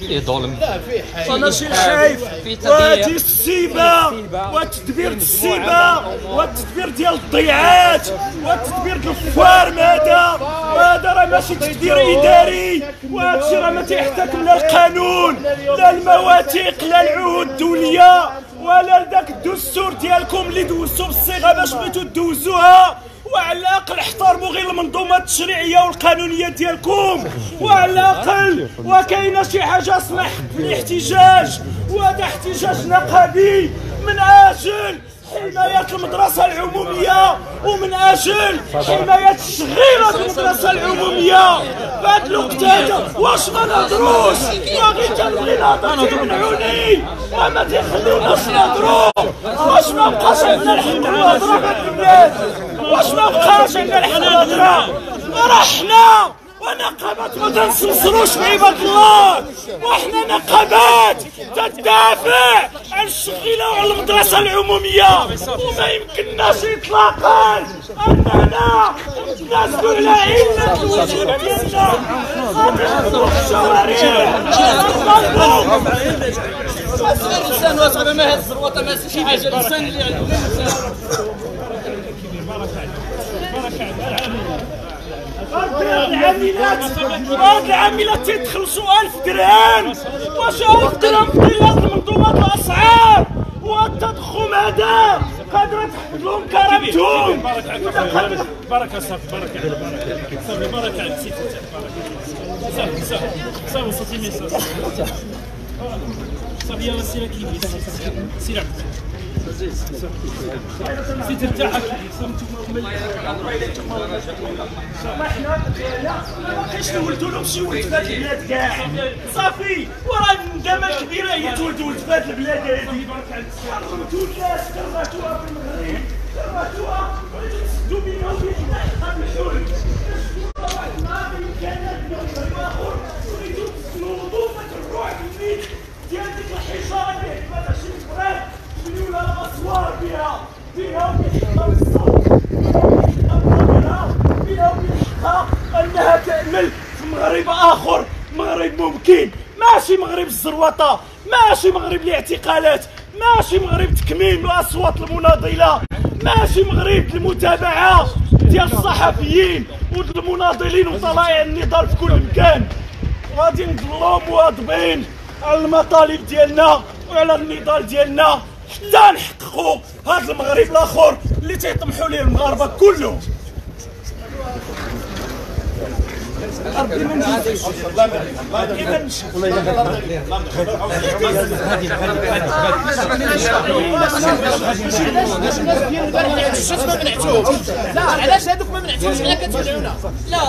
فيه ظلم. أنا شي خايف. وهادي السيبة. والتدبير السيبة. والتدبير ديال الضيعات. والتدبير ديال الفارم هذا. وهذا راه ماشي تدبير إداري. وهذا الشيء راه ما تيحتكم لا القانون لا المواثيق لا العهود الدولية ولا ذاك الدستور ديالكم اللي دوزتو بالصيغة باش بغيتو دوزوها وعلى الأقل احترموا غير المنظومه التشريعيه والقانونية ديالكم. وعلى الأقل وكاينه شي حاجة اسمها حق الاحتجاج. وهذا احتجاج نقابي من أجل حماية المدرسة العمومية ومن أجل حماية في المدرسة العمومية. فهاد الوقت هذا واش ما نهضروش؟ وغير كنبغي نهضر تيمنعوني وما تيخليوناش نهضرو. واش ما بقاش عندنا الحق الهضرة هاد البلاد واش ما بقاش الهضرة راه حنا ونقابات ما تنسلسلوش بعباد الله. وحنا نقابات تدافع. عن الشغيله وعلى المدرسة العمومية. وما يمكنناش اطلاقا. أننا نسلو إلى عله الوجود ديالنا الإنسان واصاحبي ما هاد الزروطه ما حاجة؟ الإنسان اللي عنده. العاملات هاد العاملات تيتخلصوا 1000 درهم واش 1000 درهم في ظل منظومه الاسعار والتضخم هذا قادره تحفظ لهم كرامتهم بركه صافي بركه بركه صافي بركه على سيتي صافي صافي صافي وصلتي ميساج صافي يلا سير كيفي سير عبد صافي وراه الندامه الكبيره هي تولدوا ولد في هاد البلاد هادي كرمتوا الناس كرمتوها في المغرب كرمتوها وليتوا تسدوا بينا وبين حنا قبلوا واحد النهار بامكاننا المغرب اخر وليتوا تنوضوا فاك الروح البيت ديال ديك الحجاره اللي حكمتها شي فراغ تبنيو لها الاسوار بها بها وبحقها بالصوت بها بها وبحقها انها تعمل في مغرب آخر مغرب ممكن. ماشي مغرب الزروطة ماشي مغرب الاعتقالات ماشي مغرب تكميم الأصوات المناضلة ماشي مغرب المتابعة ديال الصحفيين والمناضلين وطلائع النضال في كل مكان. غادي نضلوا مواظبين على المطالب ديالنا وعلى النضال ديالنا حتى نحققوا هذا المغرب الآخر اللي تيطمحوا ليه المغاربة كلهم. لا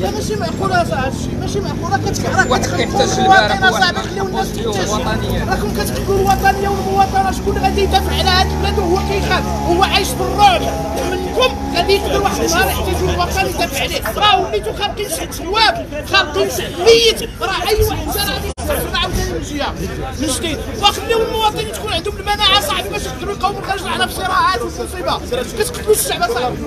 يعني ماشي معقول هذا الشيء ماشي معقول كتخلقوا المواطن اصاحبي راكم كتخلقوا الوطنية والمواطنة شكون غادي يدافع على هذا البلاد وهو كيخاف؟ هو عايش بالرعب منكم غادي يقدر واحد النهار يحتاجوا الوطن يدافع عليه. راه وليتوا خالقين شي شواب خالقين شي ميت. راه أي واحد يستغفر عاوتاني من جهه من جديد وخليو المواطنين تكون عندهم المناعه صاحبي باش يقدروا يقاوموا الخارج على في صراعات والمصيبه كتقتلوا الشعب صاحبي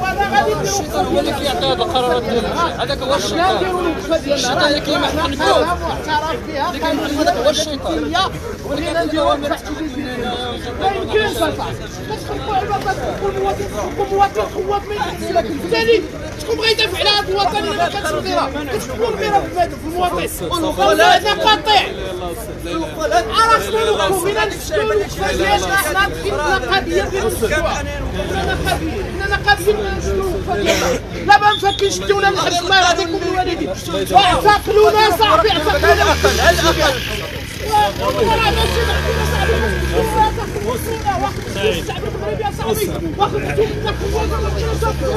وأنا غادي نديروا هو اللي كيعطي هذا القرارات ديالو هذاك هو شنو نديروا الشيطان الوقفه ديالنا الشيطان اللي كيما حنا حنا معترف بها هذاك هو الشيطان ولينا نديروا ما يمكنش اصاحبي كتخلقوا عباد كتخلقوا المواطن كتخلقوا مواطن خواب ما يحسش لك بالتالي شكون بغى يدافع على هذا الوطن؟ اللي ما كانش الغيره كتخلقوا الغيره في المواطن هذا قطيع عرف شنو الوقوف بينا نشتروا الوقفه ديالنا حنا نقابيه ديال الأسبوع حنا نقابيه حنا نقابيه نشتروا الوقفه ديالنا لا ما مفكرش ديونا لحد الله يهديكم الوالدين اعتقلونا صاحبي اعتقلونا على الاقل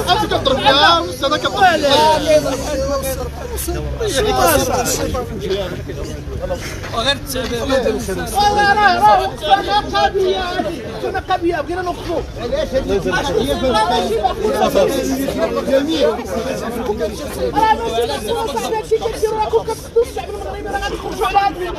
انت كتضرب فيها الاستاذ كتضرب فيها غير التعبير والله راه راه قضيه هذه قضيه بغينا نوقفوا علاش كديروا راكم كتخدموا الشعب المغربي راه غادي تخرجوا على والله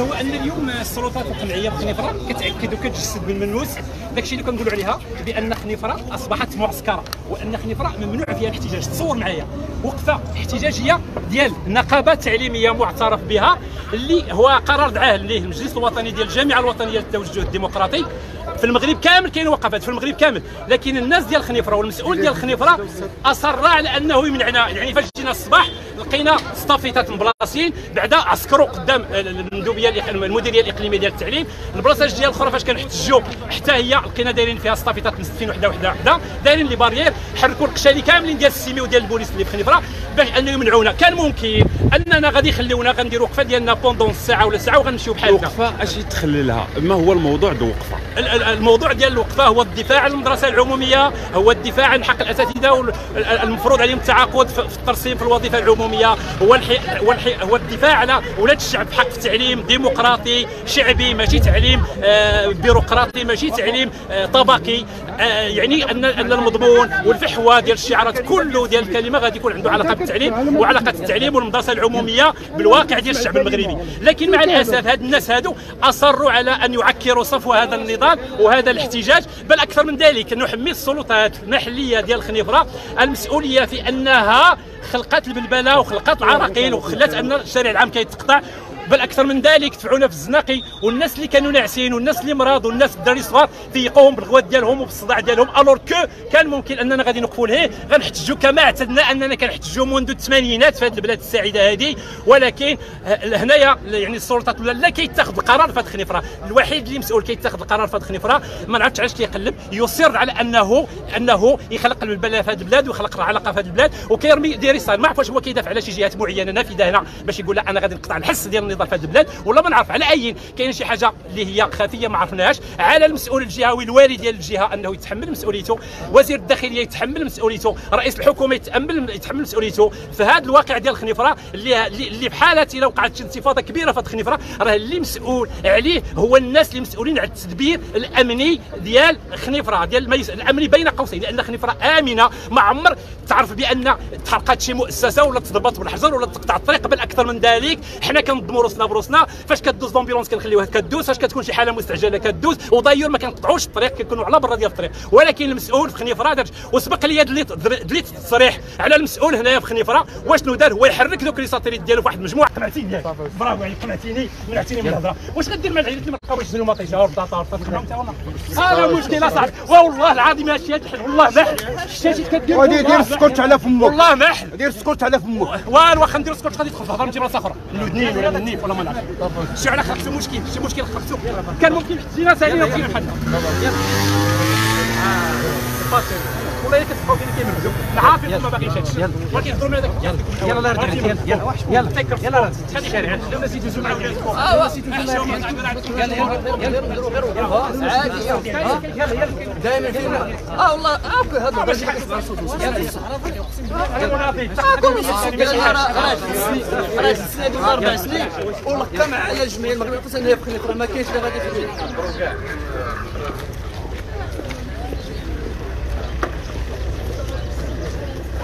هو أن اليوم السلطات القمعيه بخنيفره كتأكد وكتجسد بالمنوس داكشي اللي كنقولوا عليها بأن خنيفرة أصبحت معسكرة وأن خنيفرة ممنوع فيها الاحتجاج. تصور معايا. وقفة احتجاجية ديال نقابه تعليمية معترف بها اللي هو قرار دعاه ليه المجلس الوطني ديال الجامعة الوطنية للتوجه الديمقراطي. في المغرب كامل كاين وقفات في المغرب كامل. لكن الناس ديال خنيفرة والمسؤول ديال خنيفرة أصر على أنه يمنعنا. يعني فاش جينا الصباح لقينا سطافيطات مبلاصين بعدا عسكروا قدام المندوبية المديرية الإقليمية ديال التعليم. البلاصة ديال الأخرى فاش كنحتجوا حتى هي لقينا دايرين فيها سطافيطات مستفين وحدة وحدة وحدة. دايرين les barrières حركوا القشالي كاملين ديال السيمي وديال البوليس اللي في خنيفره باش أنه يمنعونا. كان ممكن أننا غادي يخليونا غنديروا وقفة ديالنا pendant ساعة ولا ساعة وغنمشيو بحالنا. الوقفة أش يتخللها ما هو الموضوع دو وقفه ال- ال- الموضوع ديال الوقفة هو الدفاع عن المدرسة العمومية هو الدفاع عن حق الأساتذة والمفروض عليهم التعاقد في في الترسيم في الوظيفة العمومية. هو الحي هو, الحي هو الدفاع على ولاد الشعب في حق التعليم ديمقراطي شعبي ماشي تعليم آه، بيروقراطي ماشي تعليم. آه، طبقي آه، يعني ان أن المضمون والفحوى ديال الشعارات كله ديال الكلمة غادي يكون عنده علاقة بالتعليم وعلاقة التعليم والمدرسة العمومية بالواقع ديال الشعب المغربي. لكن مع الأسف هاد الناس هادو أصروا على أن يعكروا صفو هذا النضال وهذا الاحتجاج بل أكثر من ذلك نحمل السلطات المحلية ديال خنيفرة المسؤولية في أنها خلقت البلبلة وخلقت العراقيل وخلات أن الشارع العام كيتقطع بل أكثر من ذلك دفعونا في الزناقي والناس اللي كانوا ناعسين والناس اللي مرض والناس الدراري الصغار فيقوهم بالغوات ديالهم وبالصداع ديالهم. الور كو كان ممكن أننا غادي نوقفوا لهيه غنحتجوا كما اعتدنا أننا كنحتجوا منذ الثمانينات في هذه البلاد السعيدة هذه. ولكن هنايا يعني السلطات ولا لا كيتاخذ القرار في هذه الوحيد اللي مسؤول كيتاخذ القرار في هذه ما نعرفتش علاش كيقلب. يصر على انه أنه يخلق البلبله في هذه البلاد ويخلق العلاقة في هذه البلاد. وكيرمي دي رسائل ما عرف واش هو كيدافع على شي جهات معينة نافذة هنا باش يقول لا أنا غادي نقطع الحس ديال النضال في هذه البلاد ولا ما نعرف على أي كاين شي حاجة اللي هي خفية ما عرفناهاش. على المسؤول الجهوي الوالي ديال الجهة أنه يتحمل مسؤوليته وزير الداخلية يتحمل مسؤوليته رئيس الحكومة يتحمل يتحمل مسؤوليته. في هذا الواقع ديال خنيفرة اللي اللي حاله الا وقعت شي انتفاضة كبيرة في خنيفرة راه اللي مسؤول عليه هو الناس اللي مسؤولين على التدبير الأمني ديال خنيفرة ديال الميز الأمني بين قوسين. لأن خنيفرة آمنة ما عمر تعرف بأن تحرقت شي مؤسسة ولا تضربت بالحجر ولا تقطع الطريق بل أكثر من ذلك. حنا كنضموا روسنا بروسنا فاش كدوز لومبيلونس كنخليوها كدوز فاش كتكون شي حالة مستعجلة كدوز ودايور ما كنقطعوش الطريق كيكونوا على برا ديال الطريق. ولكن المسؤول في خنيفرة دار وسبق لي دليت دليت التصريح على المسؤول هنايا في خنيفرة واش شنو دار؟ هو يحرك دوك لي ساتيريت ديالو في واحد المجموعة. قنعتيني برافو عليك قنعتيني منعتيني من الهضرة. واش غدير مع العيالات اللي ما تلقاوش يزنوا مطيشه وبطاطا وبطاطا هذا مشكل اصاحبي والله العظيم هادشي هاد الحل والله ما حل شتي كدير دير سكوت على فمك. والله ما حل دير سكوت على فمك. والو واخا ندير سكوت. غادي تدخل في هضره من بلاصه أخرى الودنين ولا النيف ولا ما نعرف؟ شو على خلقتو مشكل؟ شي مشكل خلقتو كان ممكن تجينا سالينا وكينا بحالنا والله ما باغيش هادشي ولكن هضروا يلا يلا يلا يلا يلا يلا خلينا نسيت نجوز مع ولاد الكوره آه نسيت نجوز آه والله عافي هذا راه أربع سنين والقمع على الجمعيه المغربيه في خليفه ما كاينش اللي غادي يخلي